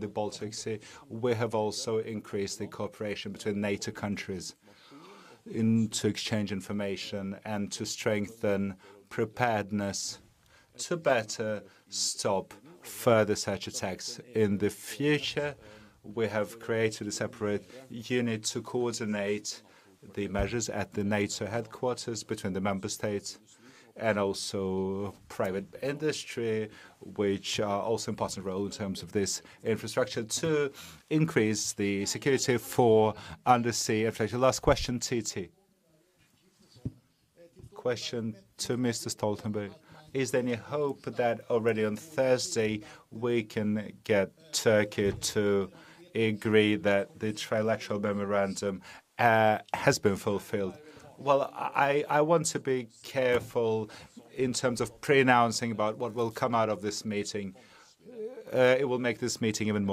the Baltic Sea, we have also increased the cooperation between NATO countries in, to exchange information and to strengthen preparedness to better stop further such attacks in the future. We have created a separate unit to coordinate the measures at the NATO headquarters between the member states and also private industry, which are also important role in terms of this infrastructure to increase the security for undersea infrastructure. Last question, TT. Question to Mr. Stoltenberg. Is there any hope that already on Thursday we can get Turkey to agree that the trilateral memorandum uh, has been fulfilled? Well, I, I want to be careful in terms of pronouncing about what will come out of this meeting. Uh, it will make this meeting even more